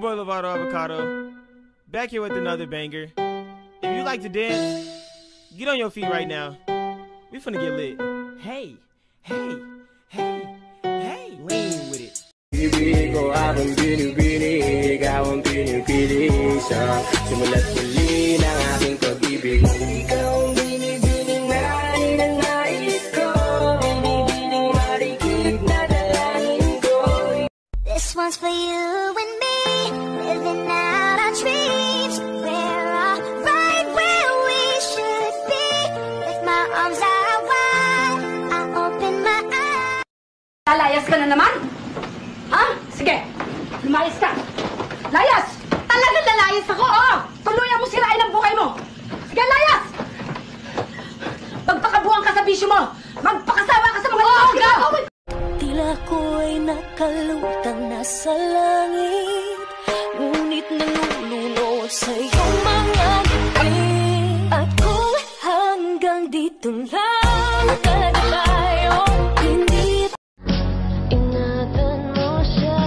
your boy Lovato Avocado, back here with another banger. If you like to dance, get on your feet right now. We finna get lit. Hey, hey, hey, hey, lean with it. Ibig ko akong binibini Ikaw ang pinipili sa Simula't muli ng aking pag-ibig Ikaw ang binibining na ninanais ko Binibining marikit na dalangin ko This one's for you Lalayas ka na naman? Ha? Sige, lumayas ka. Layas! Talagang lalayas ako, oh! Tuluyan mo sirain ang buhay mo! Sige, layas! Magpakabuang ka sa bisyo mo! Magpakasawa ka sa mga lalaki mo! Tila ko'y nakalutang nasa langit Ngunit nalulunod sa iyong mga ngiti. At kung hanggang dito lang talaga tayo Hindi Ingatan mo siya.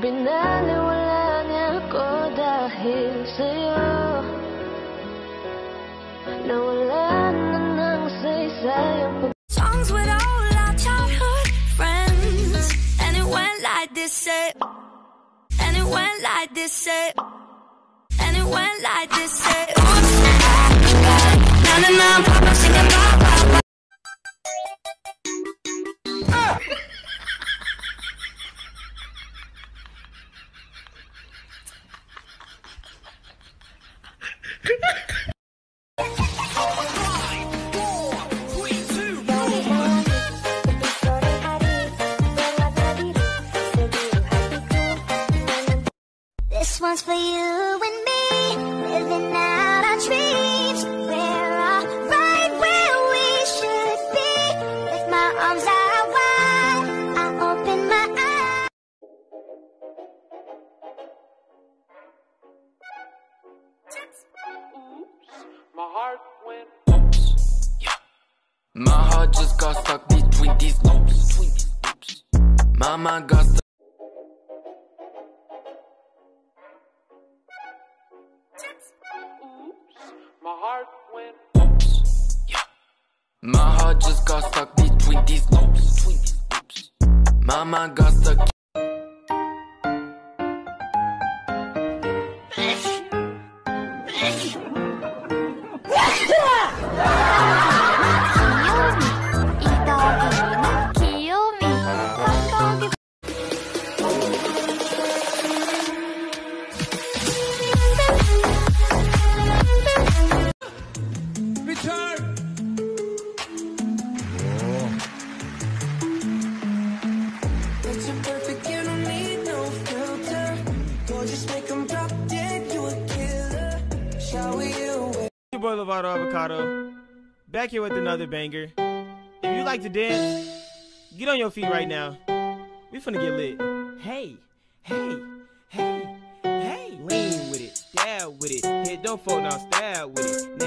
Binaliwala niya ako dahil sa'yo. Nawala na ng saysay this, say And it went like this, say And it went like this, say Oops, na na na, papa, sing it, ba, ba, ba. This one's for you and me, living out our dreams. We're all right where we should be. With my arms out wide, I open my eyes. Oops, My heart went oops. Yeah. My heart just got stuck between these loops. Mama got stuck. Heart went oops. Yeah. My heart just got stuck between these loops. Mama got stuck. Picture Lovato Avocado, back here with another banger. If you like to dance, get on your feet right now. We finna get lit. Hey, hey, hey, hey, lean with it, stab with it, hit don't fall down, stab with it.